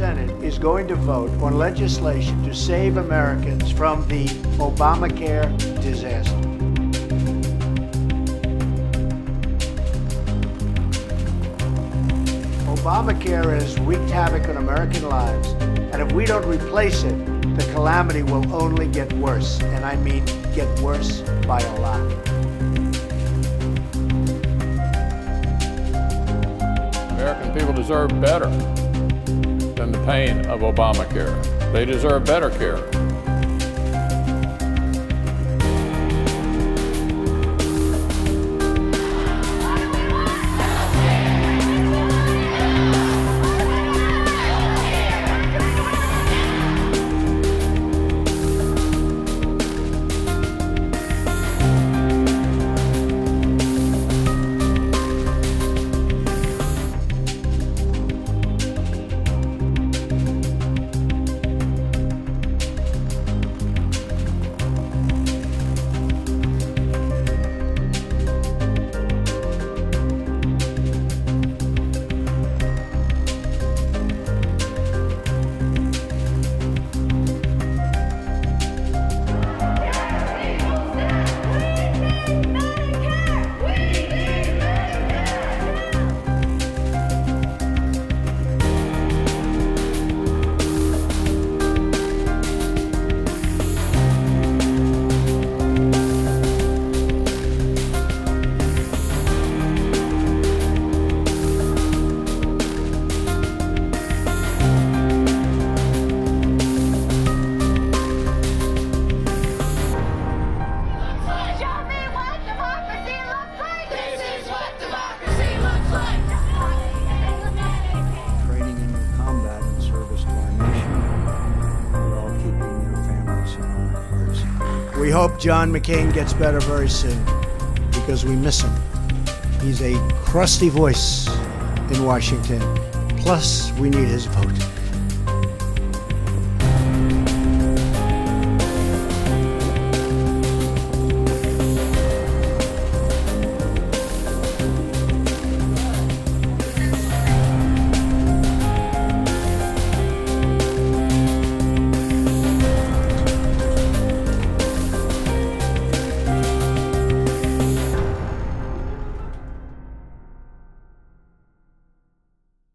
Senate is going to vote on legislation to save Americans from the Obamacare disaster. Obamacare has wreaked havoc on American lives, and if we don't replace it, the calamity will only get worse. And I mean get worse by a lot. American people deserve better the pain of Obamacare. They deserve better care. We hope John McCain gets better very soon because we miss him. He's a crusty voice in Washington. Plus, we need his vote.